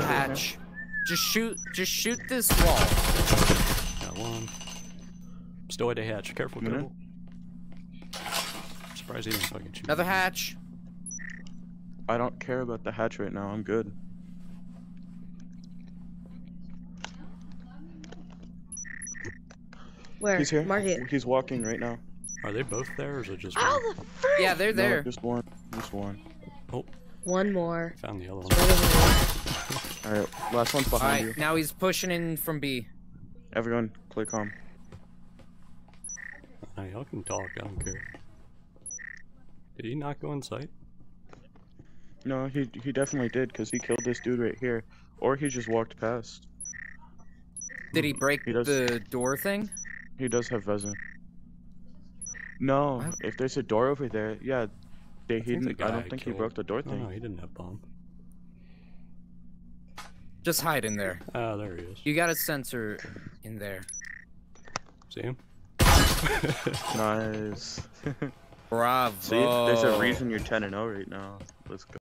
hatch. Just shoot. Just shoot this wall. Got one. Still at a hatch. Careful, Minute. careful. Surprised he didn't fucking shoot. Another hatch. I don't care about the hatch right now. I'm good. Where? He's here. Mark it. He's walking right now. Are they both there, or is it just one? Oh, the frick! Yeah, they're No, there. just one. Just one. Oh. One more. Found the other one. Right over there. All right. Last one's behind right, you. now he's pushing in from B. Everyone, play calm. Nah, y'all can talk. I don't care. Did he not go in sight? No, he he definitely did because he killed this dude right here, or he just walked past. Did he break He does- the door thing? He does have Vezin. No, What? if there's a door over there, yeah, they he. the didn't- I don't think he broke the door Oh, thing. no, he didn't have bomb. Just hide in there. Ah, there he is. You got a sensor in there. See him? Nice. Bravo. See, there's a reason you're 10 and 0 right now. Let's go.